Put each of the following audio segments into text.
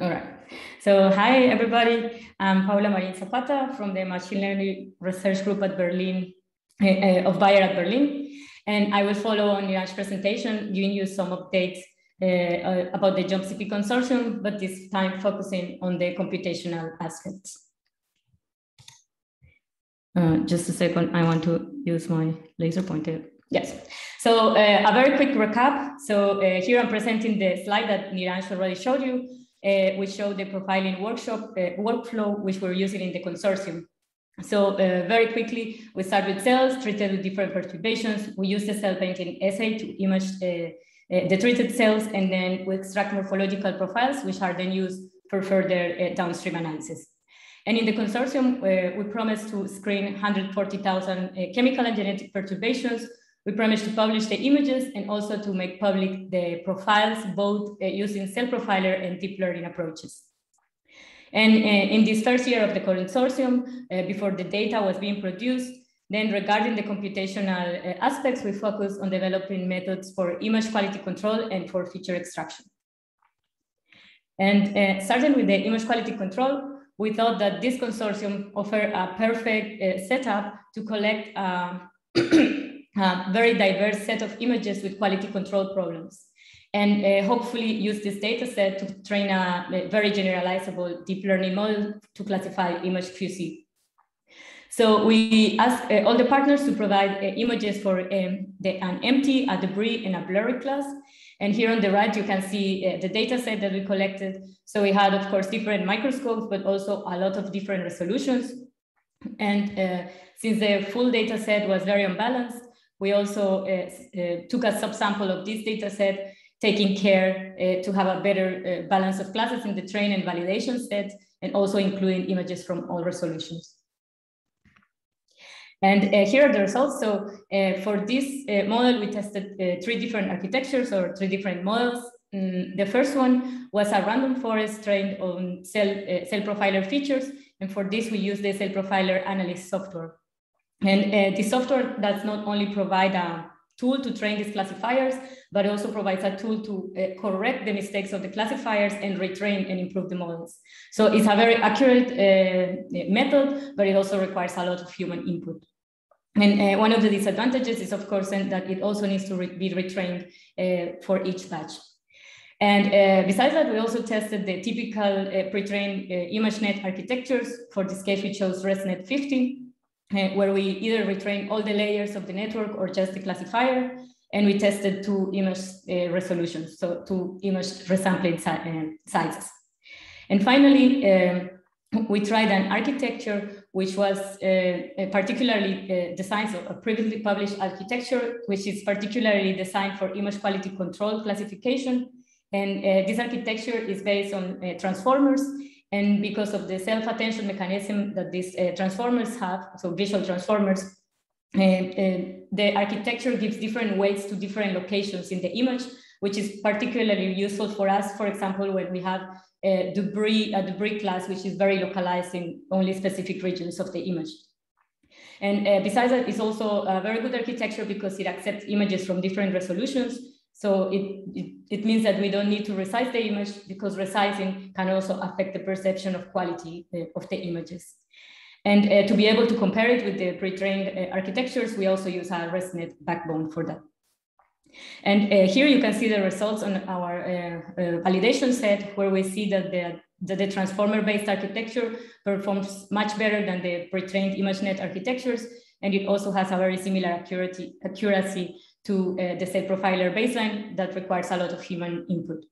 All right. So hi, everybody. I'm Paula Marin Zapata from the Machine Learning Research Group at Berlin, uh, of Bayer at Berlin. And I will follow on Niranj's presentation, giving you some updates uh, about the JumpCP consortium, but this time focusing on the computational aspects. Uh, just a second, I want to use my laser pointer. Yes. So a very quick recap. So here I'm presenting the slide that Niranj already showed you, uh, which showed the profiling workshop uh, workflow, which we're using in the consortium. So uh, very quickly, we start with cells treated with different perturbations. We use the cell painting assay to image uh, the treated cells, and then we extract morphological profiles, which are then used for further downstream analysis. And in the consortium, uh, we promised to screen 140,000 uh, chemical and genetic perturbations. We promised to publish the images and also to make public the profiles, both uh, using cell profiler and deep learning approaches. And uh, in this first year of the consortium, uh, before the data was being produced, then regarding the computational uh, aspects, we focused on developing methods for image quality control and for feature extraction. And starting with the image quality control, we thought that this consortium offered a perfect uh, setup to collect a very diverse set of images with quality control problems and uh, hopefully use this data set to train a, a, very generalizable deep learning model to classify image QC. So we asked uh, all the partners to provide uh, images for um, the, an empty, a debris, and a blurry class. And here on the right, you can see uh, the data set that we collected. So we had, of course, different microscopes, but also a lot of different resolutions. And uh, since the full data set was very unbalanced, we also uh, uh took a subsample of this data set, taking care uh, to have a better balance of classes in the train and validation set, and also including images from all resolutions. And uh, here are the results. So uh, for this uh, model, we tested three different architectures or three different models. Mm, the first one was a random forest trained on cell, cell profiler features. And for this, we use the cell profiler analyst software. And uh, the software does not only provide a tool to train these classifiers, but also provides a tool to uh, correct the mistakes of the classifiers and retrain and improve the models. So it's a very accurate uh, method, but it also requires a lot of human input. And uh, one of the disadvantages is, of course, that it also needs to re be retrained uh, for each batch. And uh, besides that, we also tested the typical uh, pre-trained uh, ImageNet architectures. For this case, we chose ResNet 50, uh, where we either retrain all the layers of the network or just the classifier. And we tested two image uh, resolutions, so two image resampling si uh, sizes. And finally, um, we tried an architecture which was uh, particularly uh, designed, so a previously published architecture, which is particularly designed for image quality control classification. And this architecture is based on transformers and because of the self-attention mechanism that these uh, transformers have, so visual transformers, uh, uh, the architecture gives different weights to different locations in the image, which is particularly useful for us, for example, when we have a debris, a debris class, which is very localized in only specific regions of the image. And uh, besides that, it's also a very good architecture because it accepts images from different resolutions so it, it, it, means that we don't need to resize the image because resizing can also affect the perception of quality uh, of the images. And uh, to be able to compare it with the pre-trained uh, architectures, we also use a ResNet backbone for that. And uh, here you can see the results on our uh, uh, validation set, where we see that the, that the transformer-based architecture performs much better than the pre-trained ImageNet architectures, and it also has a very similar accuracy, accuracy to uh, the cell profiler baseline that requires a lot of human input.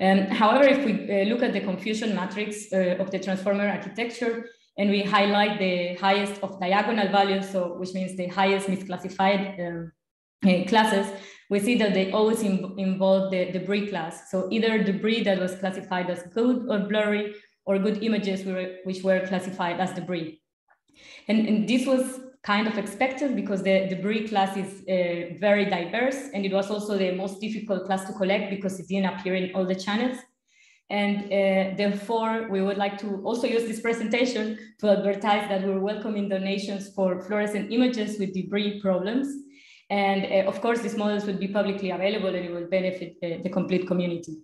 Um, however, if we uh, look at the confusion matrix uh, of the transformer architecture and we highlight the highest off-diagonal values, so which means the highest misclassified um, uh, classes, we see that they always involve the debris class. So either debris that was classified as good or blurry or good images were, which were classified as debris. And, and this was kind of expected because the debris class is uh, very diverse and it was also the most difficult class to collect because it didn't appear in all the channels. And uh, therefore, we would like to also use this presentation to advertise that we're welcoming donations for fluorescent images with debris problems. And uh, of course, these models will be publicly available and it will benefit uh, the complete community.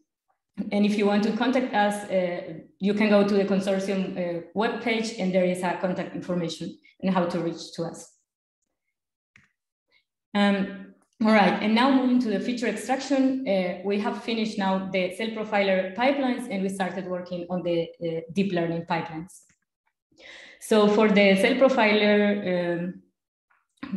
And if you want to contact us, uh, you can go to the consortium uh, webpage and there is a contact information and how to reach to us. Um, all right, and now moving to the feature extraction, uh, we have finished now the cell profiler pipelines and we started working on the uh, deep learning pipelines. So for the cell profiler um,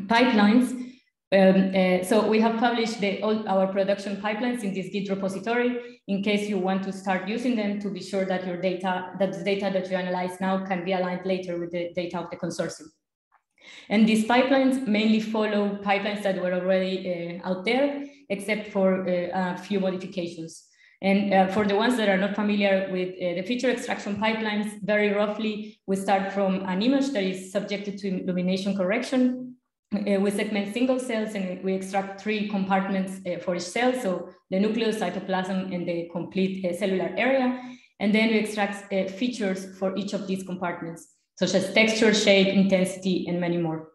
pipelines, um, uh, so we have published the, all our production pipelines in this Git repository in case you want to start using them to be sure that your data, that the data that you analyze now can be aligned later with the data of the consortium. And these pipelines mainly follow pipelines that were already uh, out there, except for uh, a few modifications. And uh, for the ones that are not familiar with uh, the feature extraction pipelines, very roughly, we start from an image that is subjected to illumination correction uh, we segment single cells and we extract three compartments uh, for each cell. So the nucleus, cytoplasm, and the complete uh, cellular area. And then we extract uh, features for each of these compartments, such as texture, shape, intensity, and many more.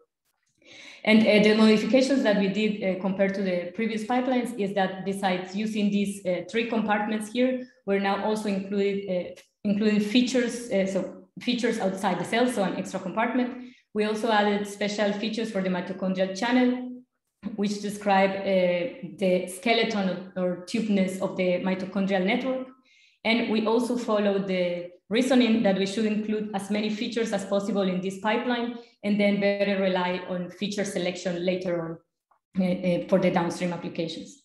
And uh, the modifications that we did uh, compared to the previous pipelines is that besides using these three compartments here, we're now also included, including features, so features outside the cell, so an extra compartment, we also added special features for the mitochondrial channel, which describe uh, the skeleton or tubeness of the mitochondrial network. And we also followed the reasoning that we should include as many features as possible in this pipeline and then better rely on feature selection later on uh, uh, for the downstream applications.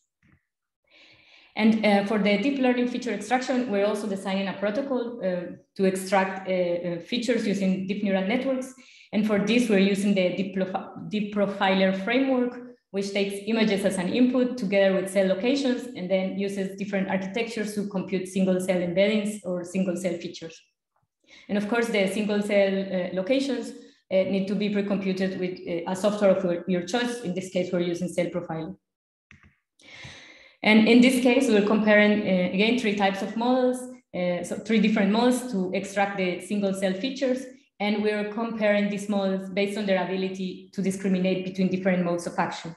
And uh, for the deep learning feature extraction, we're also designing a protocol uh, to extract uh, uh features using deep neural networks. And for this, we're using the deep, profiler framework, which takes images as an input together with cell locations and then uses different architectures to compute single cell embeddings or single cell features. And of course, the single cell uh, locations uh, need to be pre-computed with uh, a software of your choice. In this case, we're using Cell Profiler. And in this case, we're comparing, uh, again, three types of models, uh, so three different models to extract the single cell features. And we're comparing these models based on their ability to discriminate between different modes of action.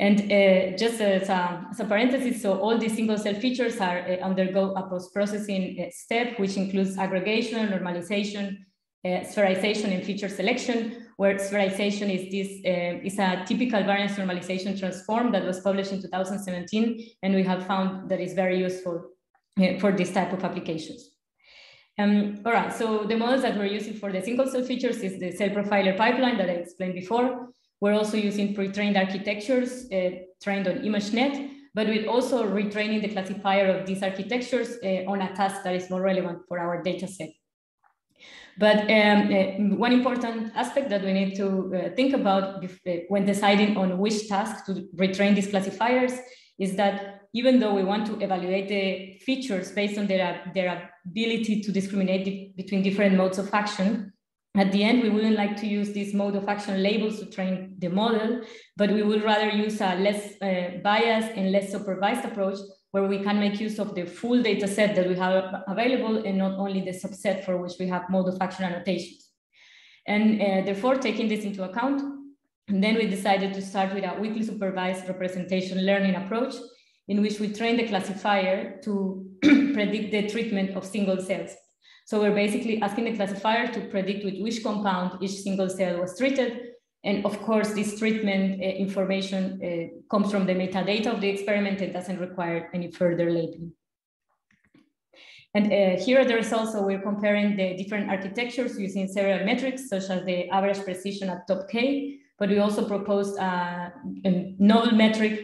And uh, just as a, as a, parenthesis, so all these single cell features are uh, undergo a post-processing uh, step, which includes aggregation, normalization, uh, spherization, and feature selection, where spherization is this uh, is a typical variance normalization transform that was published in 2017, and we have found that is very useful uh, for this type of applications. Um, all right, so the models that we're using for the single cell features is the cell profiler pipeline that I explained before. We're also using pre-trained architectures uh, trained on ImageNet, but we're also retraining the classifier of these architectures uh, on a task that is more relevant for our data set. But um, uh, one important aspect that we need to uh, think about uh, when deciding on which task to retrain these classifiers is that even though we want to evaluate the features based on their, their ability to discriminate between different modes of action, at the end, we wouldn't like to use these mode of action labels to train the model, but we would rather use a less uh, biased and less supervised approach where we can make use of the full data set that we have available and not only the subset for which we have mode of action annotations. And uh, therefore, taking this into account, then we decided to start with a weakly supervised representation learning approach in which we train the classifier to predict the treatment of single cells. So we're basically asking the classifier to predict with which compound each single cell was treated. And of course, this treatment uh, information uh, comes from the metadata of the experiment and doesn't require any further labeling. And uh, here are the results. So we're comparing the different architectures using several metrics, such as the average precision at top K, but we also proposed a, a novel metric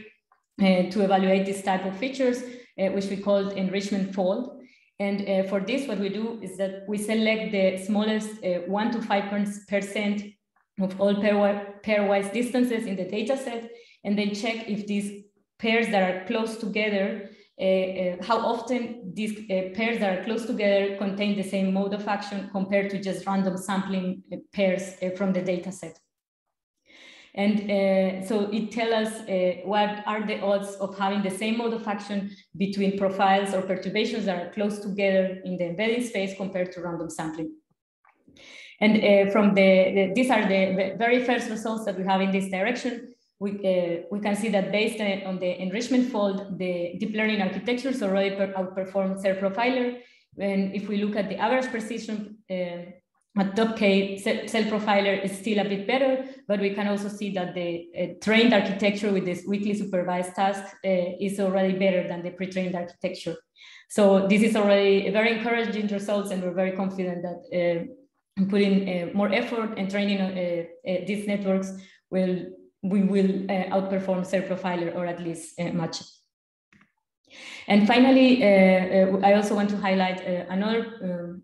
uh, to evaluate this type of features, uh, which we call enrichment fold. And uh, for this, what we do is that we select the smallest one to five percent of all pairwise distances in the data set, and then check if these pairs that are close together, uh, uh, how often these uh, pairs that are close together contain the same mode of action compared to just random sampling pairs from the data set. And uh, so it tells us uh, what are the odds of having the same mode of action between profiles or perturbations that are close together in the embedding space compared to random sampling. And uh, from the, the, these are the very first results that we have in this direction. we, uh, we can see that based on the enrichment fold, the deep learning architectures already outperform cell profiler. And if we look at the average precision, at top K, cell profiler is still a bit better, but we can also see that the uh, trained architecture with this weakly supervised task uh, is already better than the pre-trained architecture. So this is already very encouraging results, and we're very confident that uh, putting more effort and training these networks will we will outperform cell profiler or at least match. And finally, I also want to highlight another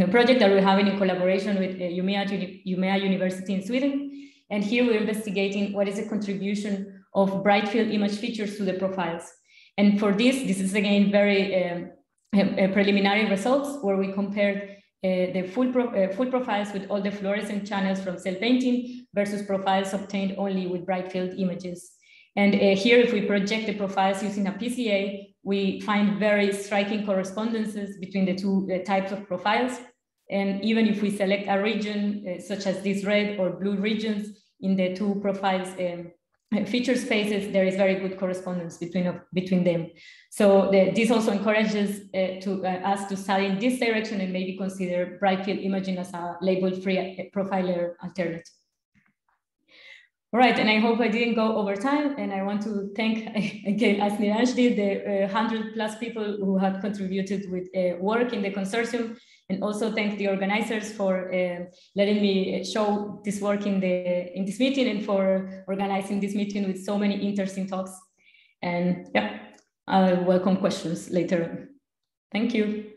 a project that we're having in collaboration with uh, Umeå, Umeå University in Sweden. And here we're investigating what is the contribution of bright field image features to the profiles. And for this, this is again very um, preliminary results where we compared uh, the full, pro uh, full profiles with all the fluorescent channels from cell painting versus profiles obtained only with bright field images. And uh, here, if we project the profiles using a PCA, we find very striking correspondences between the two uh, types of profiles. And even if we select a region uh, such as these red or blue regions in the two profiles um, feature spaces, there is very good correspondence between, uh, between them. So the, this also encourages uh, to, uh, us to study in this direction and maybe consider bright field imaging as a label-free uh, profiler alternative. All right, and I hope I didn't go over time. And I want to thank, again, as Niranj did, the uh, 100 plus people who had contributed with uh, work in the consortium, and also thank the organizers for uh, letting me show this work in, the, in this meeting and for organizing this meeting with so many interesting talks. And yeah, I'll welcome questions later. Thank you.